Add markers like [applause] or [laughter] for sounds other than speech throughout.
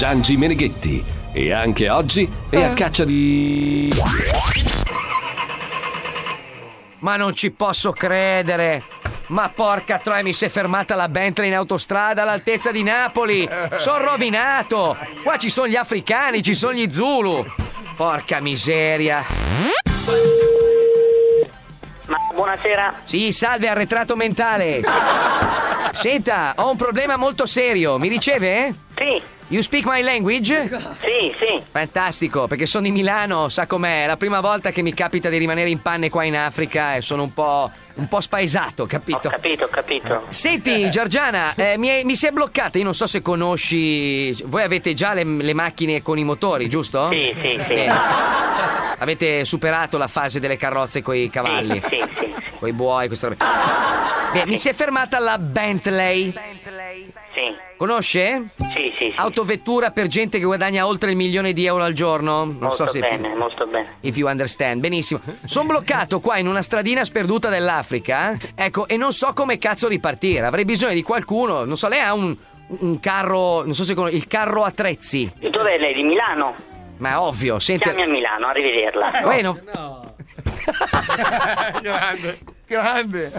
Giangi Meneghetti e anche oggi è a caccia di... Ma non ci posso credere! Ma porca troia, mi si è fermata la Bentley in autostrada all'altezza di Napoli! Sono rovinato! Qua ci sono gli africani, ci sono gli Zulu! Porca miseria! Ma buonasera. Sì, salve, arretrato mentale! [laughs] Senta, ho un problema molto serio, mi riceve? Sì, You speak my language? sì, sì. Fantastico, perché sono di Milano, sa com'è, è la prima volta che mi capita di rimanere in panne qua in Africa e sono un po', un po' spaesato, Ho capito? capito, ho capito. Senti, Giorgiana, eh, mi, è- mi si è bloccata. Io non so se conosci. Voi avete già le, le macchine con i motori, giusto? Sì, sì, sì. Eh, Avete superato la fase delle carrozze coi cavalli, Sì, sì, sì. coi buoi, questa roba. Beh, mi si è fermata la Bentley. Sì, Conosce? sì, sì. sì. Autovettura per gente che guadagna oltre il milione di euro al giorno. Non molto so se. bene, molto bene. If you understand, benissimo. Sono bloccato qua in una stradina sperduta dell'Africa. Ecco, e non so come cazzo ripartire. Avrei bisogno di qualcuno. Non so, lei ha un, un carro. Non so se conosce. Il carro attrezzi. Dov'è lei? Di Milano? Ma è ovvio, senti. Chiami a Milano, a rivederla. Uè, no- grande, grande.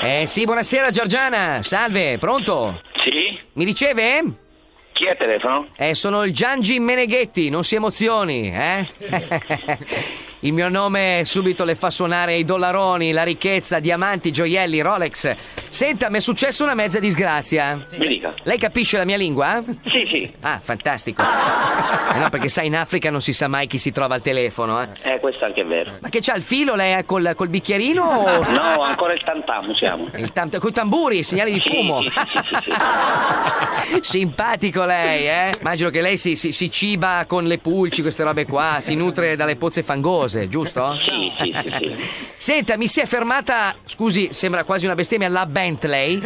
Eh sì, buonasera Giorgiana. Salve, pronto? Sì? Mi riceve? Chi è al telefono? Eh, sono il Giangi Meneghetti, non si emozioni, eh? [laughs] Il mio nome subito le fa suonare i dollaroni, la ricchezza, diamanti, gioielli, Rolex. Senta, mi è successa una mezza disgrazia. Mi dica. Lei capisce la mia lingua? Sì, sì. Ah, fantastico. Eh no, perché sai, in Africa non si sa mai chi si trova al telefono, eh. Eh, questo anche è vero. Ma che c'ha il filo lei eh, col, col bicchierino o [laughs] No, ancora il tantam siamo. il tam- coi tamburi, segnali di Sì, fumo? sì, sì, sì, sì. [laughs] Simpatico lei, eh? Immagino che lei si, si- si ciba con le pulci, queste robe qua, si nutre dalle pozze fangose, giusto? Sì, sì, sì, sì. [laughs] Senta, mi si è fermata, scusi, sembra quasi una bestemmia, la Bentley,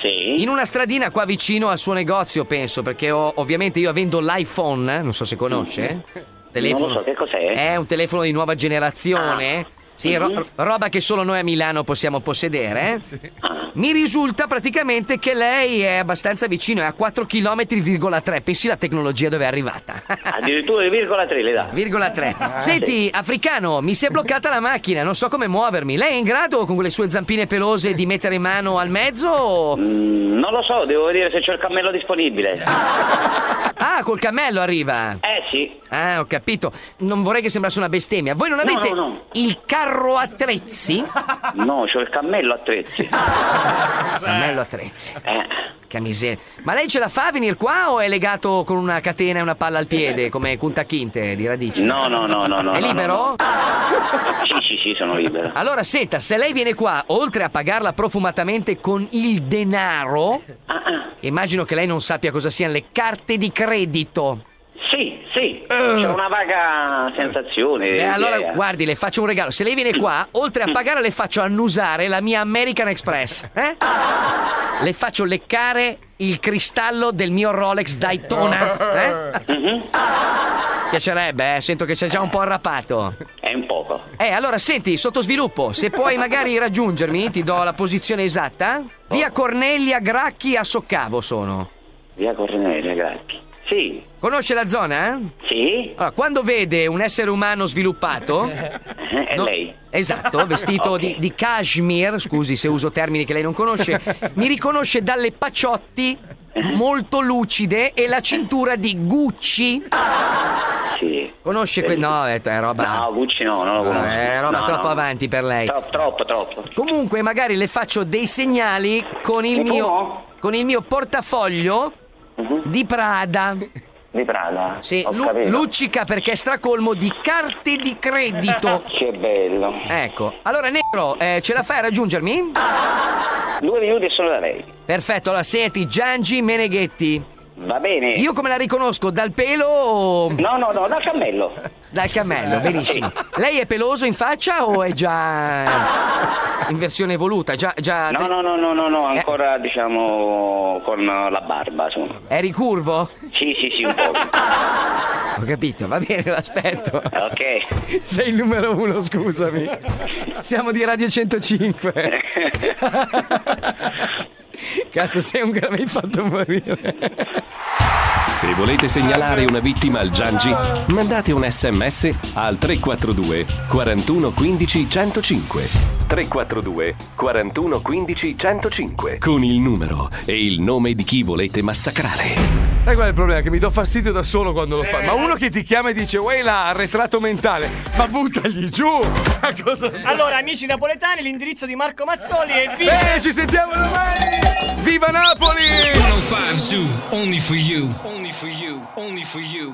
Sì. in una stradina qua vicino al suo negozio, penso, perché ho- ovviamente io avendo l'iPhone, eh, non so se conosce, telefono. Non lo so, che cos'è? È un telefono di nuova generazione. Sì, ro- Mhm. roba che solo noi a Milano possiamo possedere. eh. Ah, Mi risulta praticamente che lei è abbastanza vicino, è a 4 km,3. Pensi la tecnologia dove è arrivata? [laughs] addirittura virgola 3 le dà. Virgola 3. Senti, africano, mi si è bloccata la macchina, non so come muovermi. Lei è in grado con quelle sue zampine pelose di mettere mano al mezzo? o- Mm, non lo so, devo vedere se c'è il cammello disponibile. [laughs] Ah, col cammello arriva. Eh sì. Ah, ho capito. Non vorrei che sembrasse una bestemmia. Voi non No, avete no, no. il carro attrezzi? No, c'ho il cammello attrezzi. [laughs] Cammello attrezzi. Eh. Che miseria. Ma lei ce la fa a venire qua o è legato con una catena e una palla al piede [laughs] come Kunta Kinte di radici? No, no, no, no, no. È no, libero? no, no. Sì, sì, sì, sono libero. Allora, senta, se lei viene qua, oltre a pagarla profumatamente con il denaro, Ah, ah. Immagino che lei non sappia cosa siano le carte di credito. Sì, sì. C'è una vaga sensazione. Beh, allora, guardi, le faccio un regalo. Se lei viene qua, oltre a pagare, le faccio annusare la mia American Express. Eh? Le faccio leccare il cristallo del mio Rolex Daytona. Eh? Piacerebbe, eh? Sento che c'è già un po' arrapato. Poco. Eh, allora senti, sottosviluppo, se puoi magari raggiungermi, ti do la posizione esatta. Via Cornelia Gracchi a Soccavo sono. Via Cornelia, grazie. Sì, Conosce la zona? sì. Allora, quando vede un essere umano sviluppato, Eh, [laughs] È No, lei. Esatto, vestito [laughs] Ok. di, di cashmere, scusi se uso termini che lei non conosce, mi riconosce dalle pacciotti molto lucide e la cintura di Gucci. Sì. [laughs] Conosce quel... No, è, è roba... No, Gucci no, non lo conosco. è roba No, troppo no. avanti per lei. Troppo, troppo, troppo. Comunque magari le faccio dei segnali con il E mio, come? con il mio portafoglio Mhm. di Prada. Di Prada. Sì, Ho lu- capito. luccica perché è stracolmo di carte di credito. [laughs] Che bello. Ecco, allora Negro, eh, ce la fai a raggiungermi? Due minuti e sono da lei. Perfetto, allora senti, Giangi Meneghetti. Va bene. Io come la riconosco? Dal pelo o No, no, no, dal cammello. dal cammello? [laughs] Benissimo. Lei è peloso in faccia o è già in versione evoluta? Già, già No, no, no, no, no, Eh. no, ancora diciamo con la barba, sono. È ricurvo? Sì, sì, sì, un po'. [laughs] Ho capito, va bene, l'aspetto. ok. Sei il numero uno, scusami. Siamo di Radio 105. [laughs] Cazzo, sei un mi hai fatto morire. Se volete segnalare una vittima al Giangi, mandate un sms al 342 41 15 105. 342 41 15 105 con il numero e il nome di chi volete massacrare. Sai qual è il problema? Che mi do fastidio da solo quando lo fa. Ma uno che ti chiama e dice, uè là, arretrato mentale, ma buttagli giù! [laughs] Ma cosa Allora, amici napoletani, l'indirizzo di Marco Mazzoli e via! Eh, ci sentiamo domani! Viva Napoli! 105 Zoo, only for you. Only for you. Only for you.